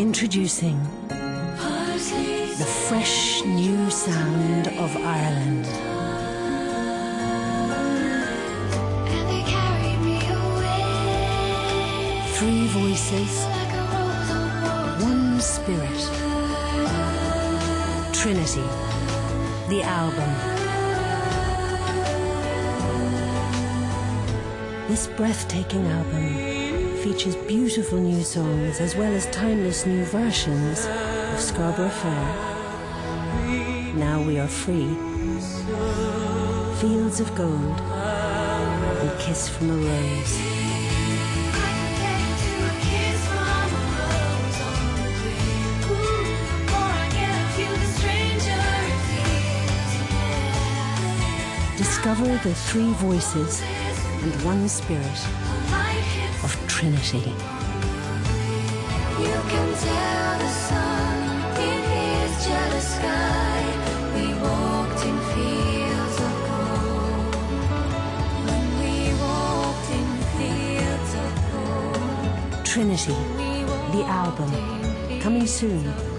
Introducing the fresh new sound of Ireland. And they carried me away Three voices, like a rose on water. one spirit. Triniti, the album. This breathtaking album features beautiful new songs as well as timeless new versions of Scarborough Fair. Now we are free. Fields of gold and kiss from a rose. Discover the three voices and one spirit of Triniti. You can tell the sun in his jealous sky. We walked in fields of gold. When we walked in fields of gold. Triniti, the album, coming soon